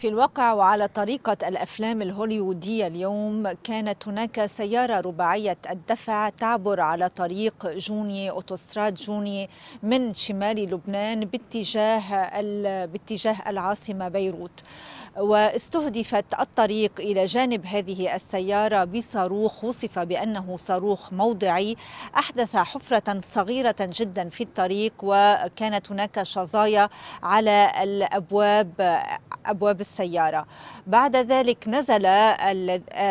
في الواقع وعلى طريقة الأفلام الهوليوودية اليوم كانت هناك سيارة رباعية الدفع تعبر على طريق جوني أوتوستراد جوني من شمال لبنان باتجاه باتجاه العاصمة بيروت. واستهدفت الطريق إلى جانب هذه السيارة بصاروخ وصف بأنه صاروخ موضعي. أحدث حفرة صغيرة جدا في الطريق وكانت هناك شظايا على الأبواب أبواب السيارة. بعد ذلك نزل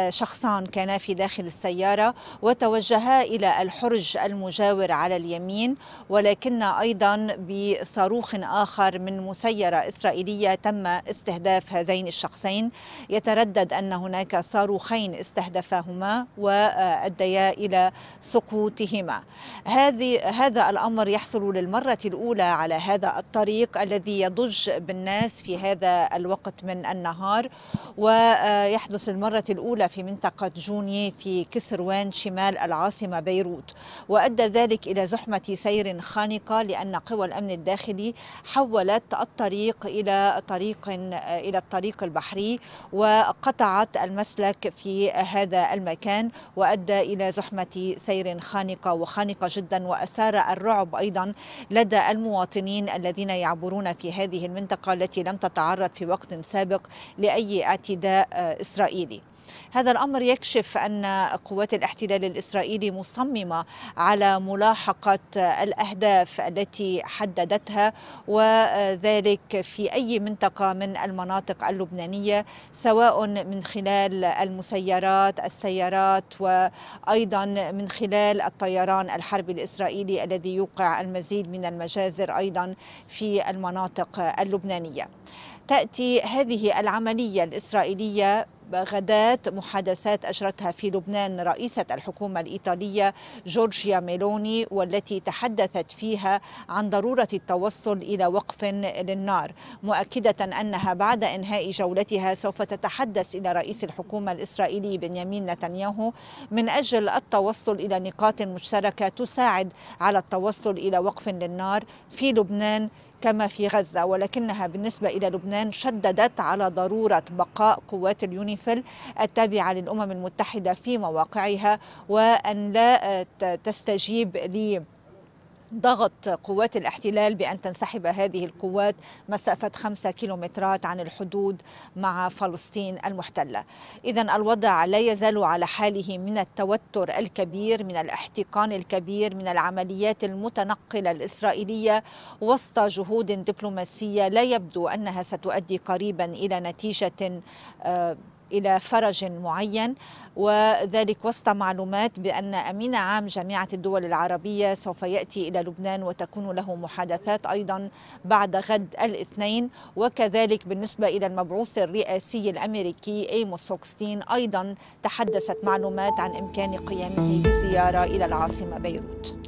شخصان كانا في داخل السيارة وتوجها إلى الحرج المجاور على اليمين ولكن أيضا بصاروخ آخر من مسيرة إسرائيلية تم استهداف هذين الشخصين. يتردد أن هناك صاروخين استهدفاهما وأديا إلى سقوطهما. هذه هذا الأمر يحصل للمرة الأولى على هذا الطريق الذي يضج بالناس في هذا الوقت من النهار ويحدث المرة الأولى في منطقة جوني في كسروان شمال العاصمة بيروت. وأدى ذلك إلى زحمة سير خانقة لأن قوى الأمن الداخلي حولت الطريق إلى طريق إلى الطريق البحري وقطعت المسلك في هذا المكان وأدى إلى زحمة سير خانقة وخانقة جدا. وأثار الرعب أيضا لدى المواطنين الذين يعبرون في هذه المنطقة التي لم تتعرض في وقت سابق لأي اعتداء إسرائيلي. هذا الأمر يكشف أن قوات الاحتلال الإسرائيلي مصممة على ملاحقة الأهداف التي حددتها وذلك في أي منطقة من المناطق اللبنانية سواء من خلال المسيرات السيارات وأيضا من خلال الطيران الحربي الإسرائيلي الذي يوقع المزيد من المجازر أيضا في المناطق اللبنانية. تأتي هذه العملية الإسرائيلية غداة محادثات أجرتها في لبنان رئيسة الحكومة الإيطالية جورجيا ميلوني والتي تحدثت فيها عن ضرورة التوصل إلى وقف للنار مؤكدة أنها بعد إنهاء جولتها سوف تتحدث إلى رئيس الحكومة الإسرائيلي بنيامين نتنياهو من أجل التوصل إلى نقاط مشتركة تساعد على التوصل إلى وقف للنار في لبنان كما في غزة ولكنها بالنسبة إلى لبنان شددت على ضرورة بقاء قوات اليونيفيل التابعة للأمم المتحدة في مواقعها وأن لا تستجيب ل ضغط قوات الاحتلال بأن تنسحب هذه القوات مسافة خمسة كيلومترات عن الحدود مع فلسطين المحتلة. إذا الوضع لا يزال على حاله من التوتر الكبير من الاحتقان الكبير من العمليات المتنقلة الإسرائيلية وسط جهود دبلوماسية لا يبدو أنها ستؤدي قريبا إلى نتيجة إلى فرج معين وذلك وسط معلومات بأن أمين عام جامعة الدول العربية سوف يأتي إلى لبنان وتكون له محادثات أيضا بعد غد الاثنين وكذلك بالنسبة إلى المبعوث الرئاسي الأمريكي إيموس هوكستين أيضا تحدثت معلومات عن إمكان قيامه بزيارة إلى العاصمة بيروت.